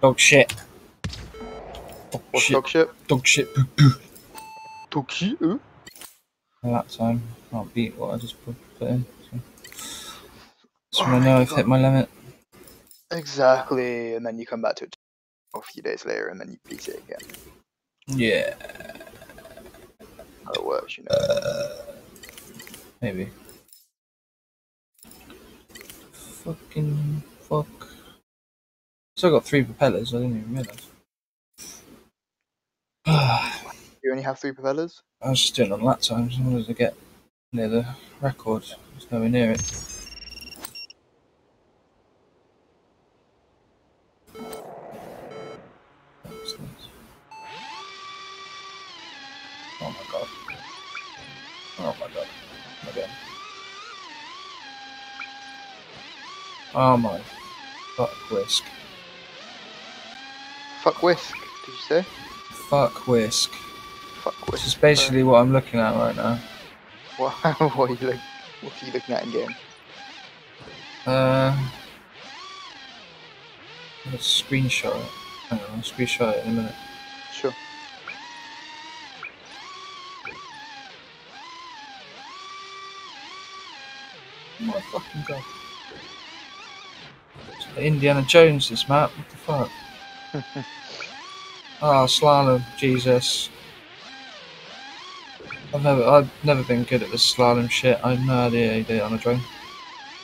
Dog shit. Dog What's shit. dog shit? Dog shit. Boo boo. Dog shit? Ooh. That time can't beat what I just put, put in. So. Just want to know I've hit my limit. Exactly. And then you come back to it a few days later and then you beat it again. Yeah. How it works, you know. Maybe. Fucking fuck. So I got three propellers. I didn't even realise. You only have three propellers? I was just doing on lap times. I wanted to get near the record. It's nowhere near it. Oh my god. Oh my god. Oh my fuck whisk. Fuck whisk, did you say? Fuck whisk. Fuck Which whisk. is basically what I'm looking at right now. What, what, are you look, what are you looking at in game? Uh, let's screenshot it. Hang on, I'll screenshot it in a minute. Sure. Oh my fucking god. It's Indiana Jones, this map. What the fuck? Ah, slalom. Jesus. I've never, I've never been good at this slalom shit. I have no idea how you do it on a drone.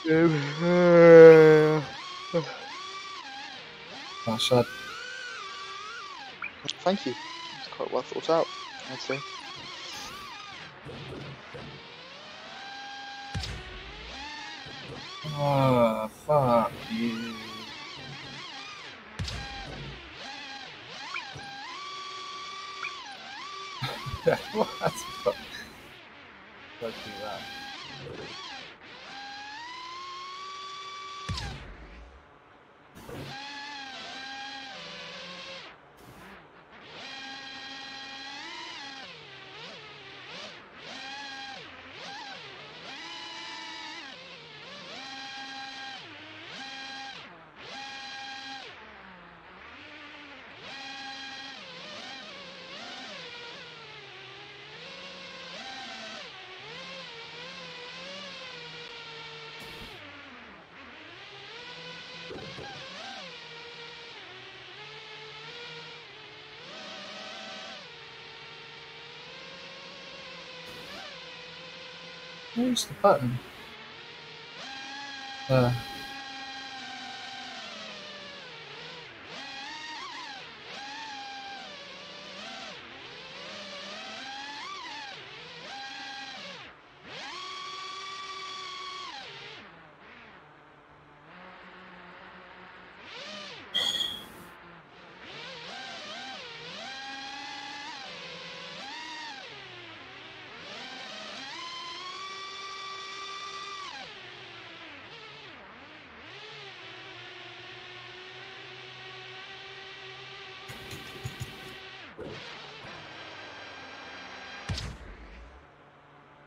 That's sad. Thank you. It's quite well thought out, I'd say. Oh, fuck you. what the fuck? Don't Where's the button? Uh.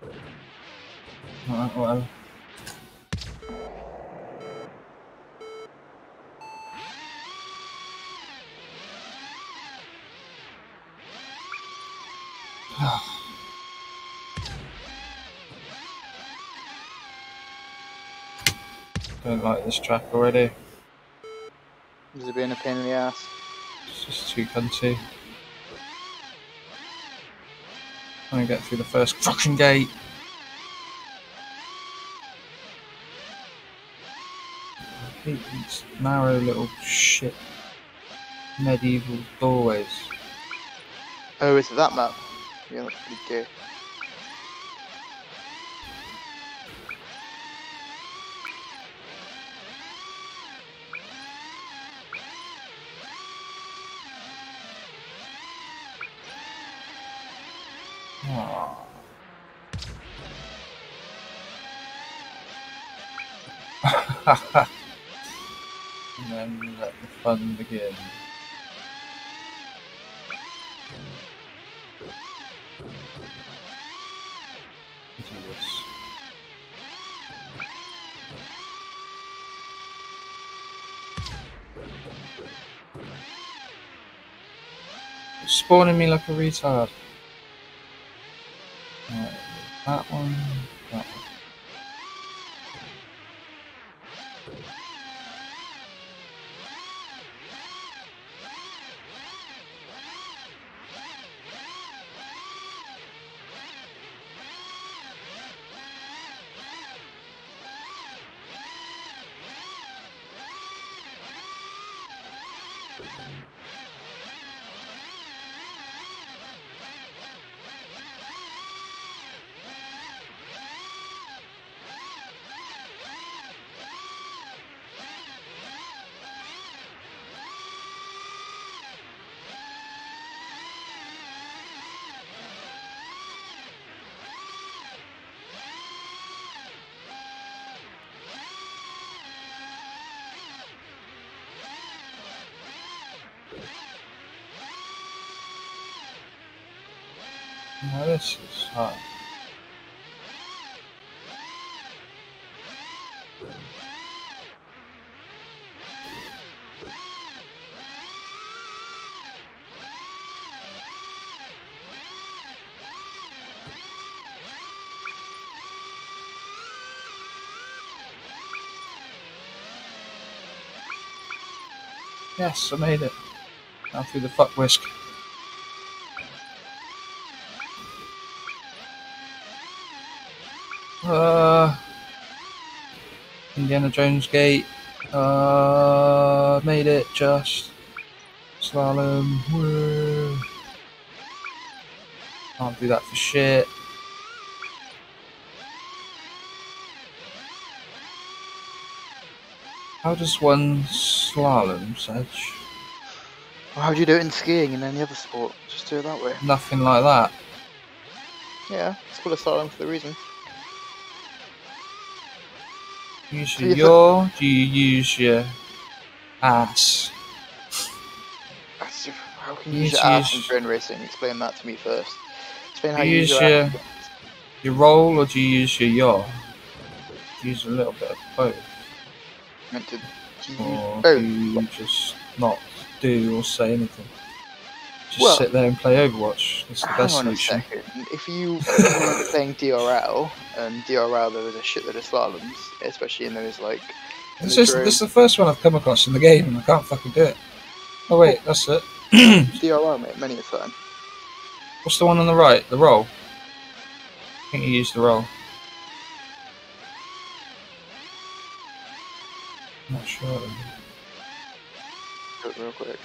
Alright, whatever. Don't like this track already. Is it being a pain in the ass? It's just too cunty. Trying to get through the first fucking gate. These narrow little shit medieval doorways. Oh, is it that map? Yeah, that's pretty gay. and then let the fun begin. Jesus. Spawning me like a retard. Hard. Yes, I made it. Now through the fuck whisk. Indiana Jones Gate. Uh, made it just. Slalom. Woo. Can't do that for shit. How does one slalom, Sedge? Well, how do you do it in skiing and any other sport? Just do it that way. Nothing like that. Yeah, it's called a slalom for the reason. Use So your you yaw, do you use your ass? How can you You use your ass in use- drone racing? Explain that to me first. Explain how You you use use your your-. You roll or do you use your yaw? Use a little bit of both? Meant to do you Or use do you just not do or say anything? Just Well- sit there and play Overwatch. It's the best solution. second. If you were playing DRL, and DRL there was a shitload of slaloms, especially in those like. in This is, drone- this is the first one I've come across in the game and I can't fucking do it. Oh wait, that's it. DRL mate, many a time. What's the one on the right? The roll? I think you used the roll. Not sure. Do it real quick.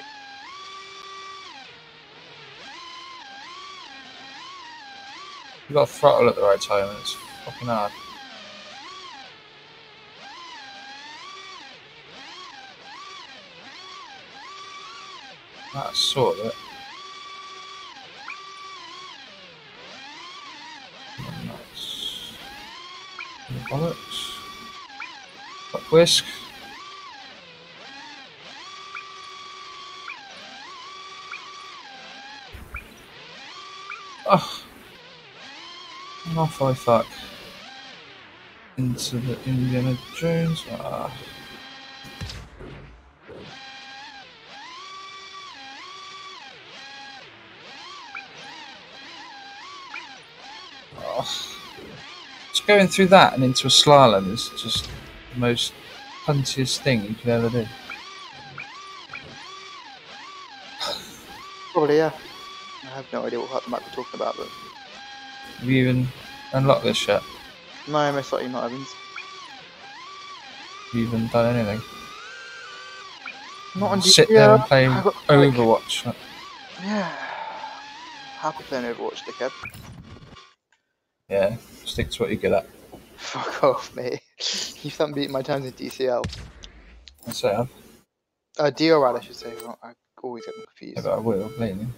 You got throttle at the right time it's fucking hard. That's sort of it. The bollocks. Fuck whisk. Oh. Off I fuck. Into the Indiana Jones. Ah. Just going through that and into a slalom is just the most puntiest thing you could ever do. Probably yeah. I have no idea what map we're talking about, but Have you even unlocked this shit? no, most likely not Evans. Have you even done anything? Not on Sit D- there yeah, and play got, like- Overwatch. Yeah. Happy playing Overwatch, dickhead. Yeah, stick to what you're good at. Fuck off, mate. You haven't beaten my times in DCL. That's it. I've- Uh, DRL, I should say. I always get them Yeah, confused. but I will, blatantly.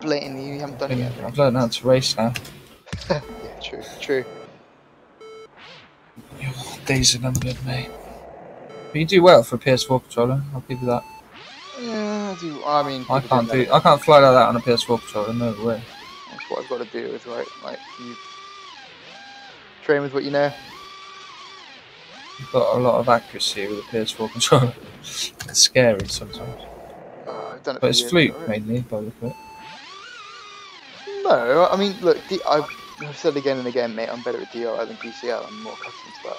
Blatantly, you haven't done it yet. I've learned how to race now. yeah, true, true. Your days are numbered, mate. But you do well for a PS4 controller. I'll give you that. Yeah, I do. I mean, I can't do. I can't fly like that on a PS4 controller. No way. That's what I've got to do. Is right, like you train with what you know. You've got a lot of accuracy with a PS4 controller. it's scary sometimes. Uh, done it. But it's years, fluke mainly by the look of it. No, I mean, look, D- I've I've said again and again, mate. I'm better at DRL than DCL. I'm more accustomed to that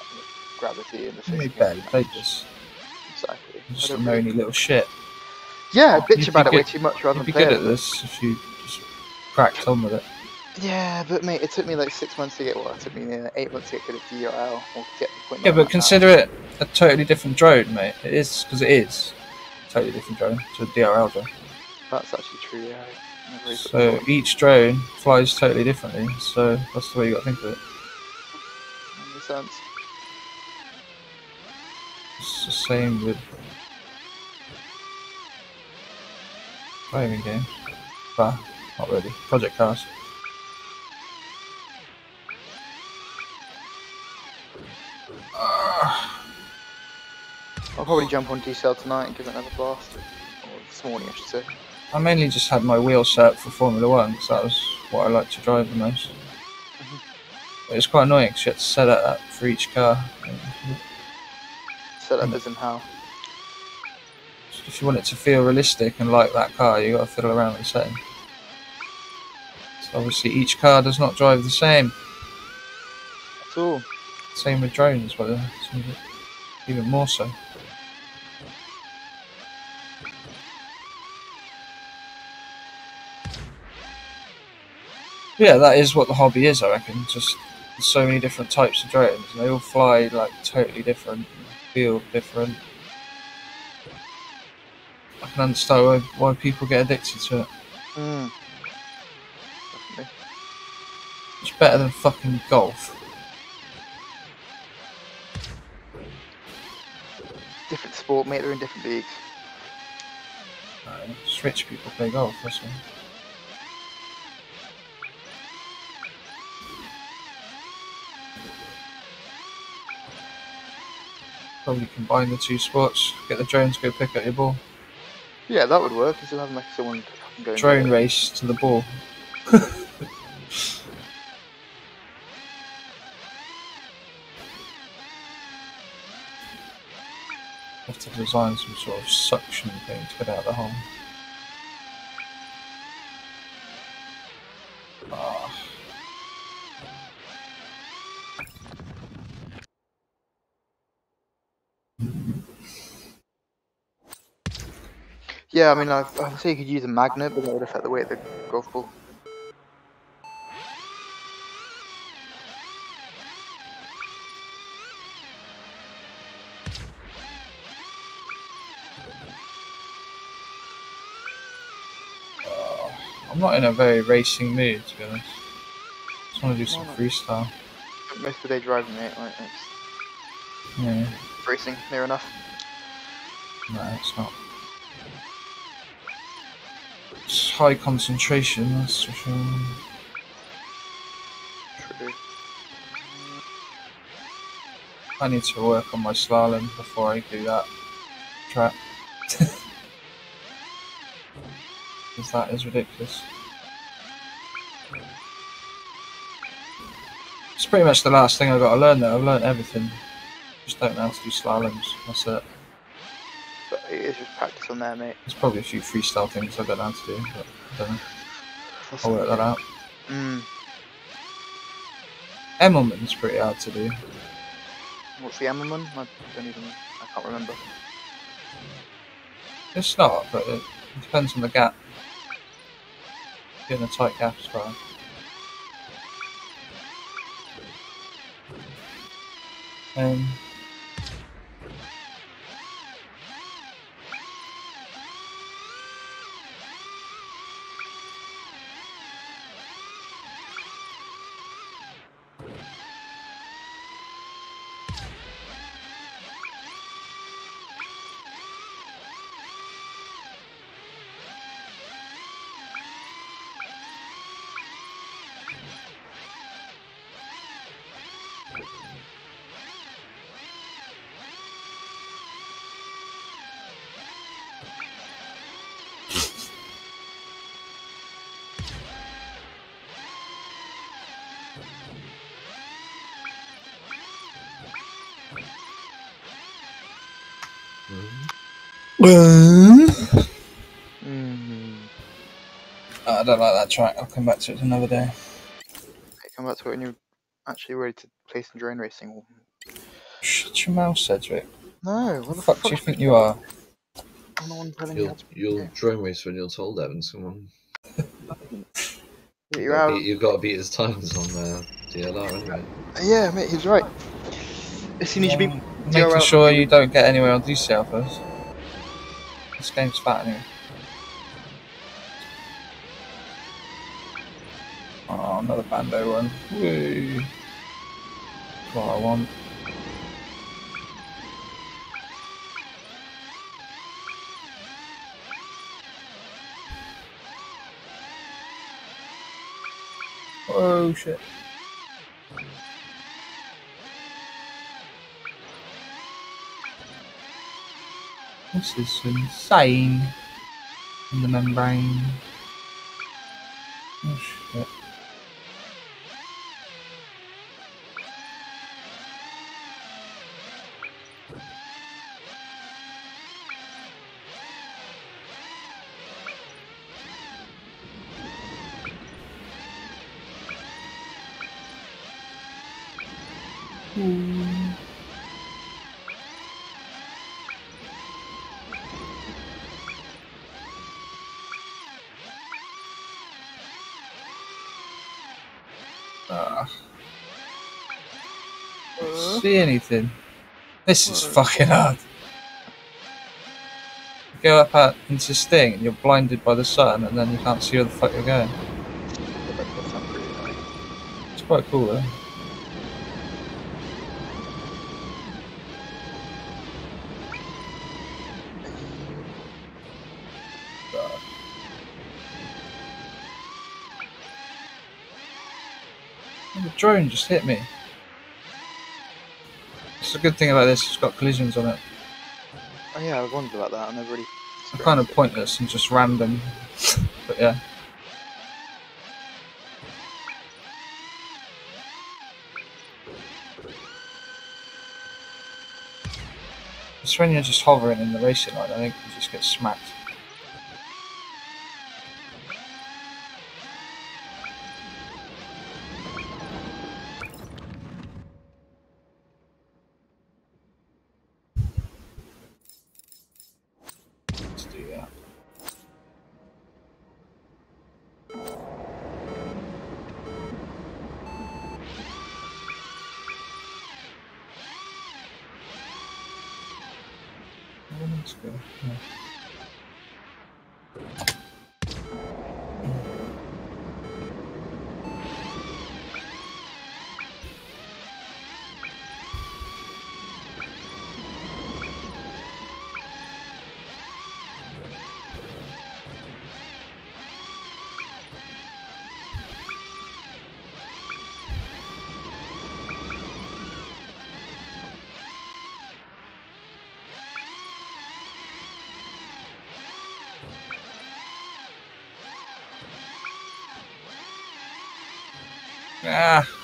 gravity and the You physics. barely played this. Exactly. I Just a really- moany little shit. Yeah, I bitch about it way too much rather You'd than be good at this if you just cracked on with it. Yeah, but mate, it took me like six months to get. Well, it took me uh, eight months to get good at DRL or to get the point. Yeah, but consider it a totally different drone, mate. It is because it is a totally different drone to a DRL drone. That's actually true. Yeah. I never really put So each drone flies totally differently. So that's the way you got to think of it. Makes sense. It's the same with driving games. Well, not really. Project Cars. Ah, I'll probably jump on DCL tonight and give it another blast. Or this morning, I should say. I mainly just had my wheel set up for Formula One because that was what I like to drive the most. Mhm. But it's quite annoying because you had to set it up for each car. Set up Mm. as in how. If you want it to feel realistic and like that car, you got to fiddle around with the setting. So obviously, each car does not drive the same. At all. Same with drones, but it- even more so. Yeah, that is what the hobby is, I reckon. Just so many different types of drones, they all fly like totally different, feel different. I can understand why, why people get addicted to it. Mm. It's better than fucking golf. Different sport, mate. They're in different leagues. Uh, rich people play golf, that's all. Probably combine the two spots. Get the drones to go pick up your ball. Yeah, that would work. Instead of having like someone going. Drone race to the ball. Have to design some sort of suction thing to get out of the hole. Ah. Yeah, I mean, I, I say you could use a magnet, but that would affect the weight of the golf ball. I'm not in a very racing mood, to be honest. Just want to do some Why not? Spent freestyle. Most of the day driving, mate. Like, it's Yeah, racing near enough. no, it's not. It's high concentration, that's for sure. True. I need to work on my slalom before I do that track. Because that is ridiculous. It's pretty much the last thing I've got to learn though. I've learned everything. Just don't know how to do slaloms. That's it. Is just practice on there, mate. There's probably a few freestyle things I don't know how to do, but I don't know. I'll work that out. Mm. Immelmann's pretty hard to do. What's the Emmerman? I don't even. I can't remember. It's not, but it, it depends on the gap. Getting a tight gap as well. Um, Mm. don't like that track. I'll come back to it another day. Okay, come back to it when you're actually ready to play some drone racing. Shut your mouth, Cedric. No, What the fuck do you think you are? I'm the one telling you how You'll, you'll Yeah. drone race when you're told, Evan. Someone. You're You've out. got, to beat, you've got to beat his times on uh, DLR anyway. Yeah, mate, he's right. As soon as you beat Um, Making DRL sure you don't get anywhere on DCL first. Game's anyway. Oh, another Bando one. Woo! What I want. Oh shit. This is insane. In the membrane. Oh shit. See anything. This is fucking hard. You go up out into Sting and you're blinded by the sun and then you can't see where the fuck you're going. that does sound pretty annoying. It's quite cool though. The drone just hit me. It's a good thing about this, it's got collisions on it. Oh yeah, I wondered about that. I never really. They're kind of pointless and just random. but yeah. It's when you're just hovering in the racing line, I think you just get smacked. Ah.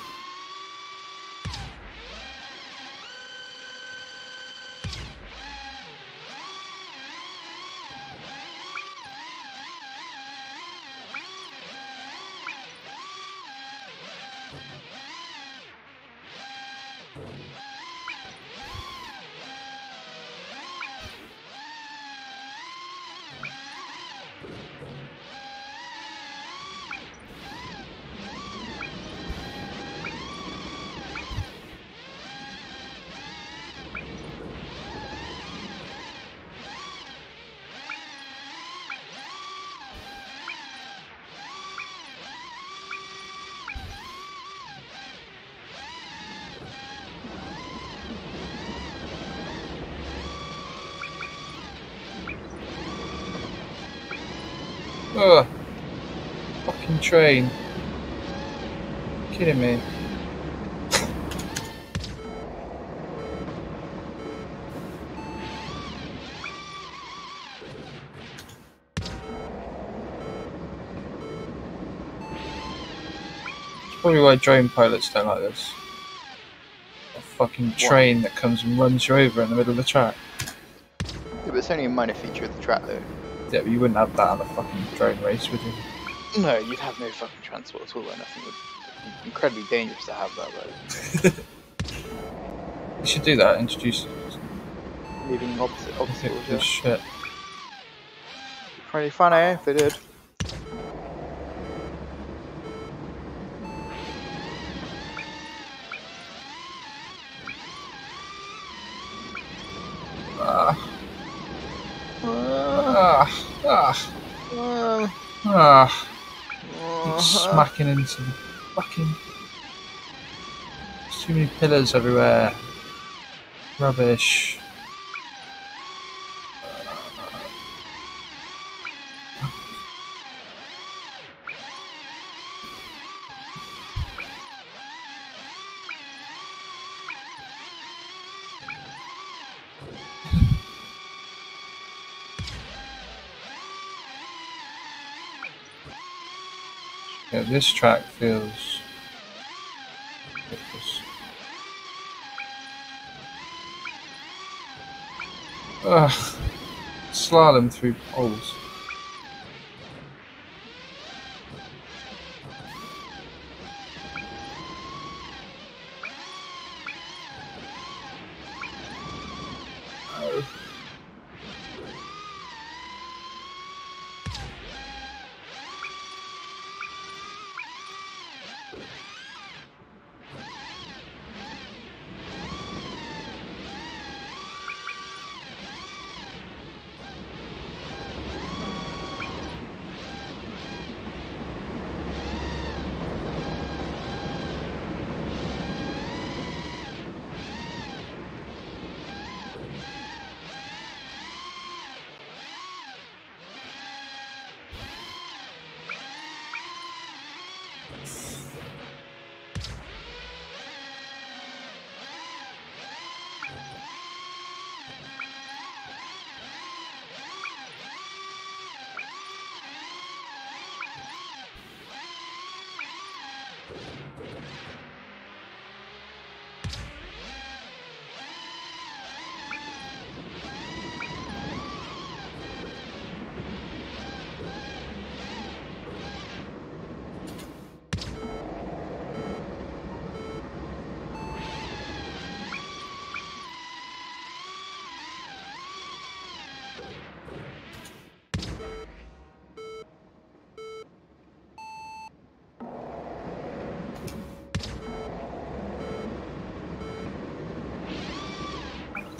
Ugh. Fucking train. Kidding me. It's probably why drone pilots don't like this. A fucking train that comes and runs you over in the middle of the track. Yeah, but it's only a minor feature of the track though. Yeah, but you wouldn't have that on a fucking drone race, would you? No, you'd have no fucking transport at all. And nothing would be incredibly dangerous to have that though. You should do that. Introduce Moving opposite obstacles. Yeah. shit. Pretty funny if they did. Ah. uh, Smacking into the fucking. There's too many pillars everywhere. Rubbish. Yeah, this track feels. Ugh. Slalom through poles.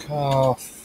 Cough.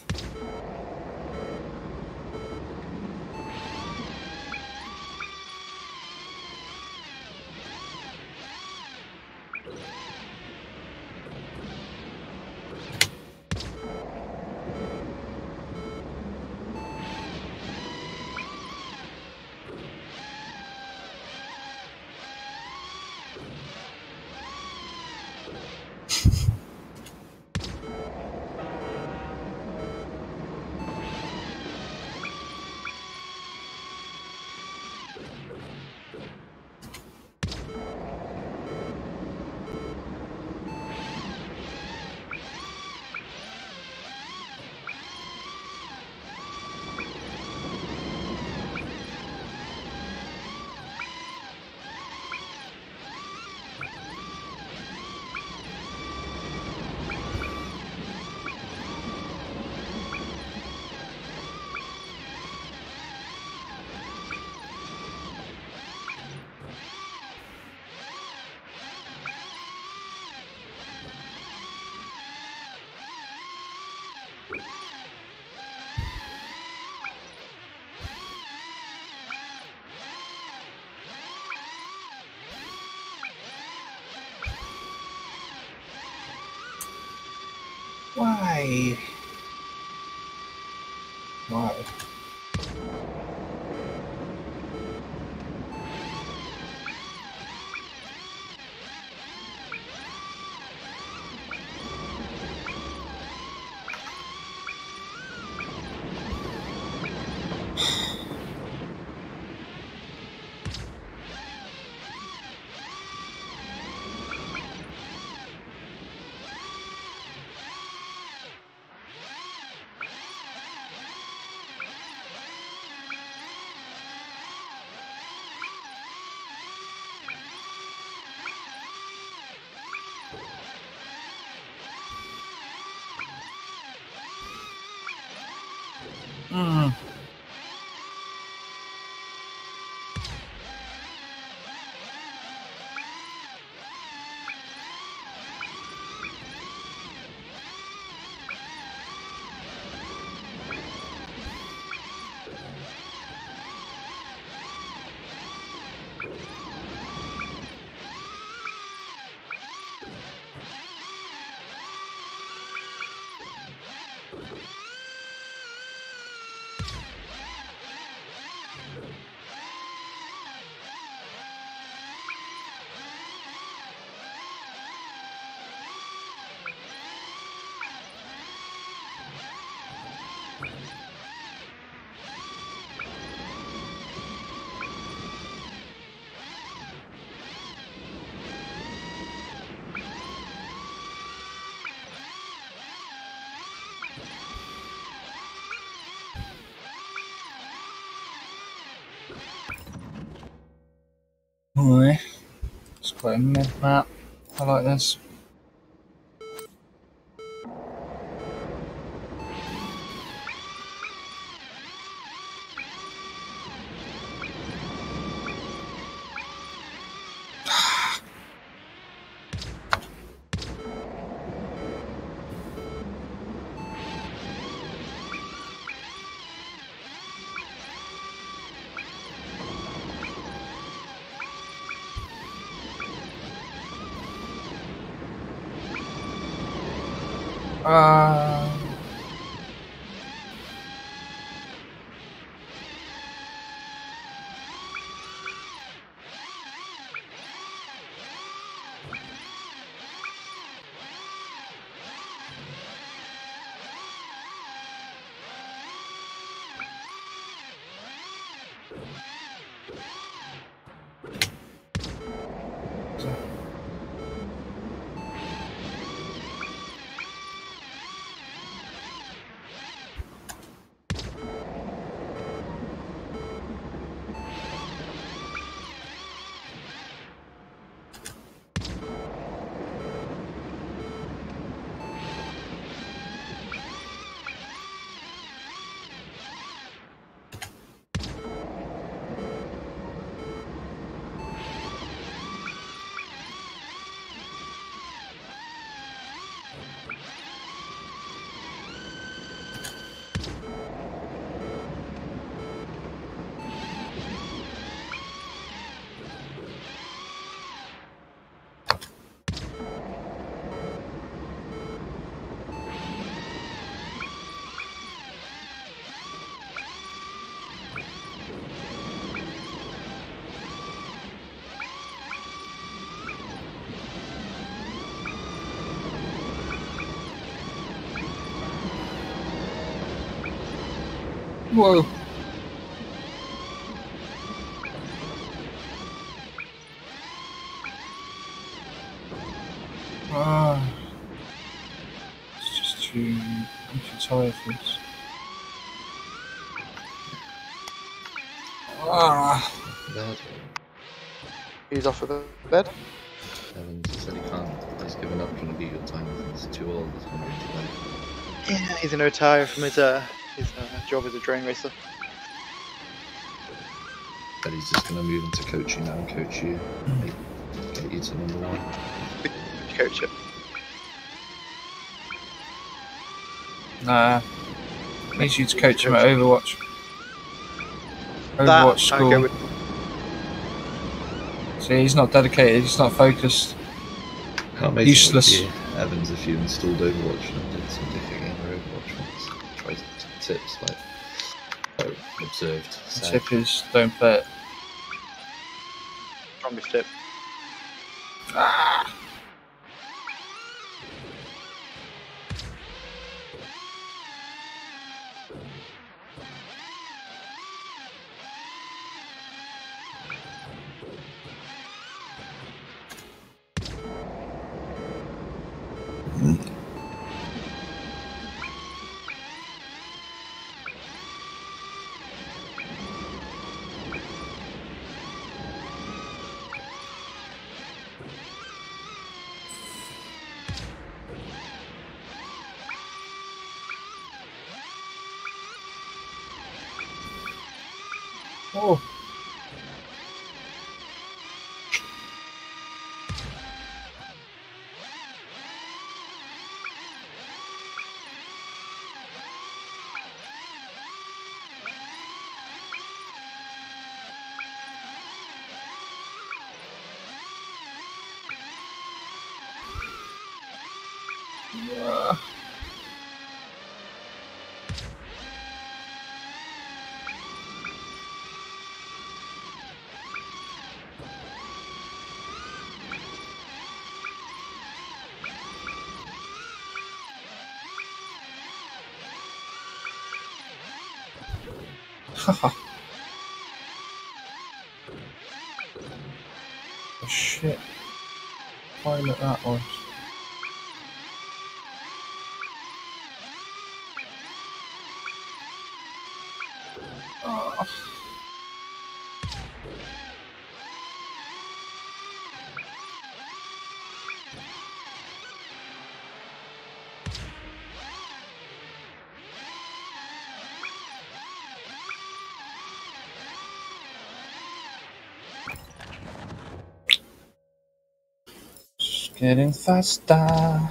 Why? Mm. Alright. It's quite a mid map. I like this. Whoa. Ah. It's just too, I'm too tired for this. Ah. Bad. He's off of the bed. Evans said he can't. He's given up on the beat time. He's too old. He's going to play. Yeah, he's gonna retire from his uh, job as a drone racer. But he's just going to move into coaching now and coach you. Get you to number one. Coach it. Nah. Needs you to coach him at Overwatch. Overwatch I'd school. with. See, he's not dedicated, he's not focused. How amazing Useless. would it be, Evans, if you installed Overwatch and did some different game or Overwatch once. Try some tips like observed. The said. tip is don't play it. Strongest tip. Oh. Haha. oh shit. Pilot that was. Getting faster.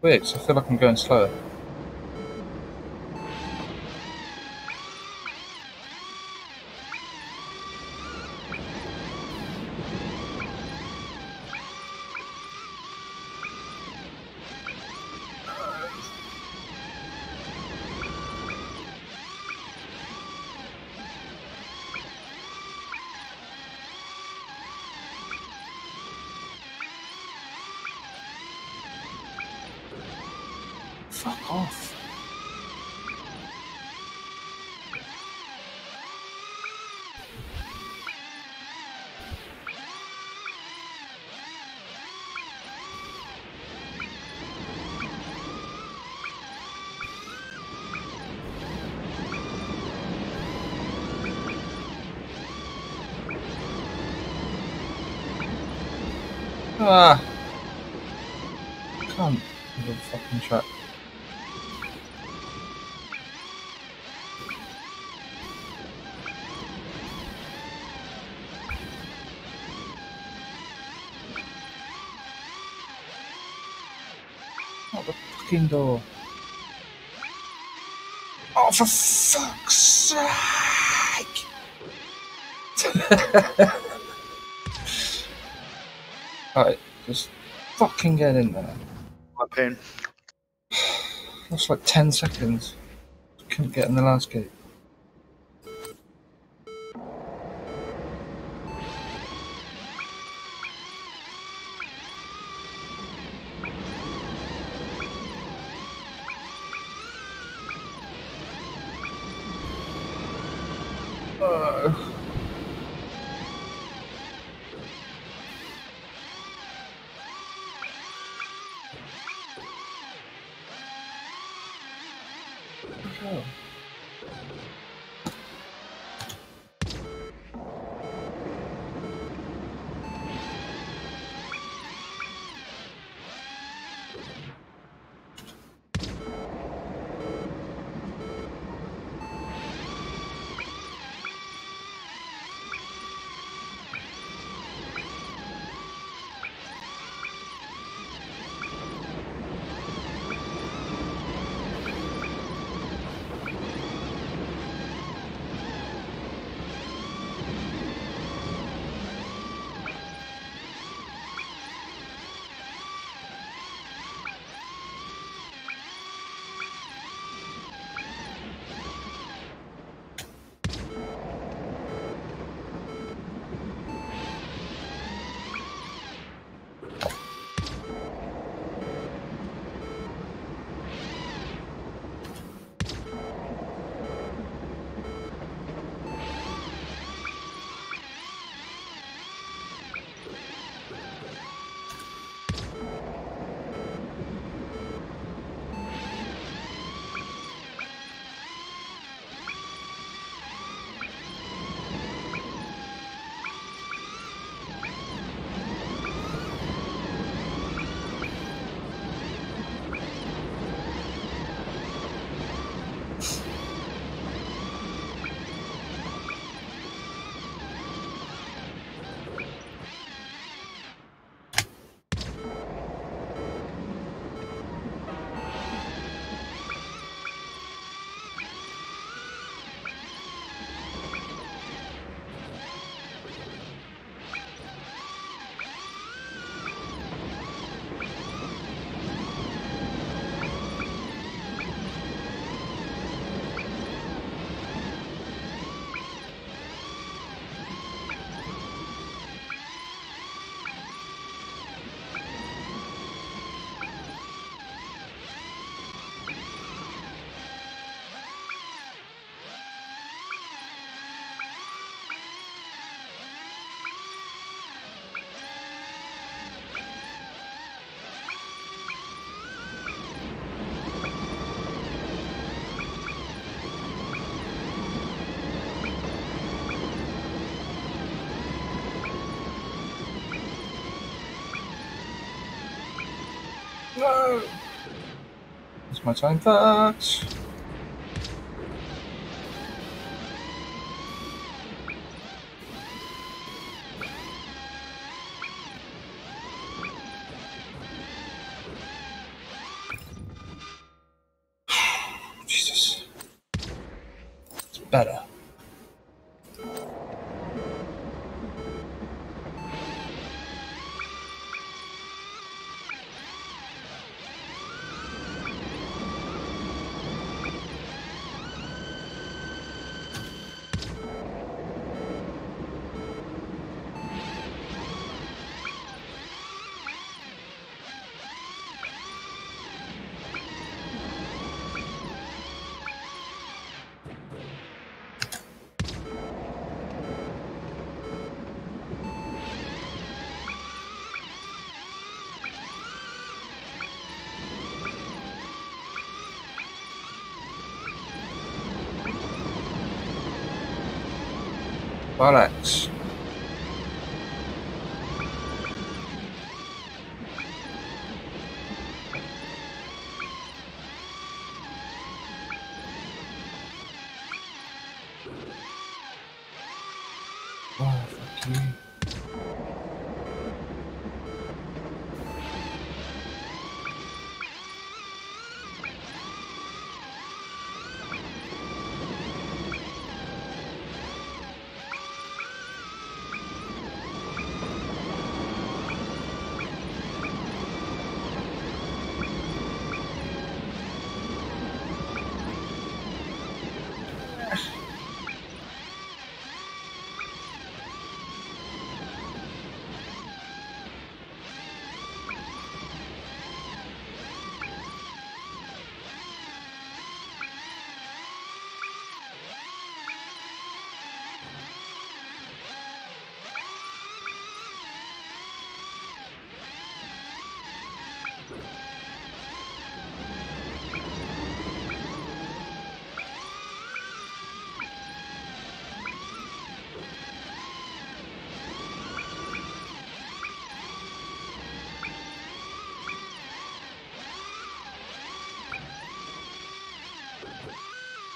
Weird, I feel like I'm going slower. Fuck off. Ah. Fucking door. Oh, for fuck's sake! Alright, just fucking get in there. My pain. That's like 10 seconds. Couldn't get in the last gate. Uh, No! It's my time fucked. Bollocks.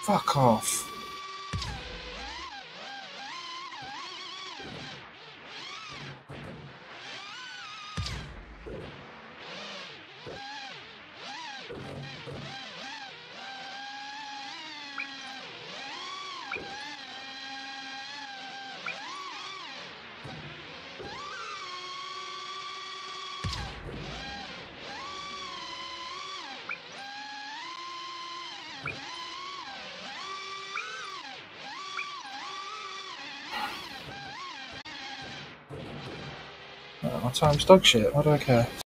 Fuck off. Time's dog shit. Why do I care?